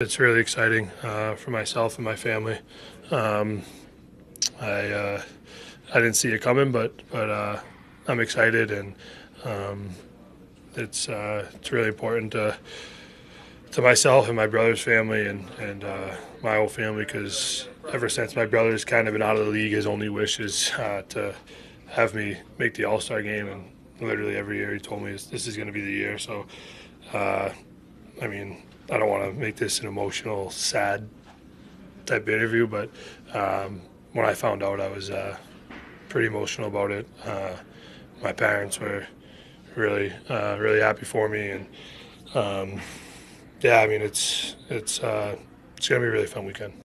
It's really exciting uh, for myself and my family. Um, I uh, I didn't see it coming, but but uh, I'm excited, and um, it's uh, it's really important to to myself and my brother's family and and uh, my whole family because ever since my brother's kind of been out of the league, his only wish is uh, to have me make the All Star game, and literally every year he told me this is going to be the year. So, I mean I don't want to make this an emotional, sad type interview, but um, when I found out, I was uh, pretty emotional about it. Uh, my parents were really, uh, really happy for me, and um, yeah, I mean, it's it's uh, it's gonna be a really fun weekend.